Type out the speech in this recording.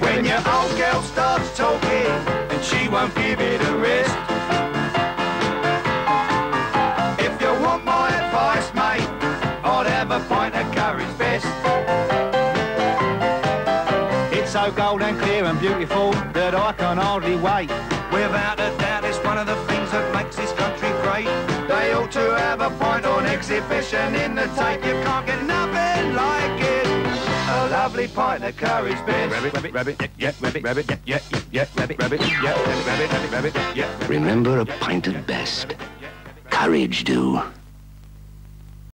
When your old girl starts talking and she won't give it a rest. If you want my advice, mate, I'd have a pint of Courage best. It's so golden clear and beautiful that I can hardly wait. Without a doubt, it's one of the things that makes this country great. They ought to have a pint exhibition in the Tate. You can't get nothing like it. A lovely pint of Courage best. Rabbit, rabbit, rabbit, yeah, rabbit, rabbit, yeah, yeah, yeah, rabbit, rabbit, yeah, rabbit, rabbit, rabbit, rabbit, yeah. Remember a pint of best. Courage do.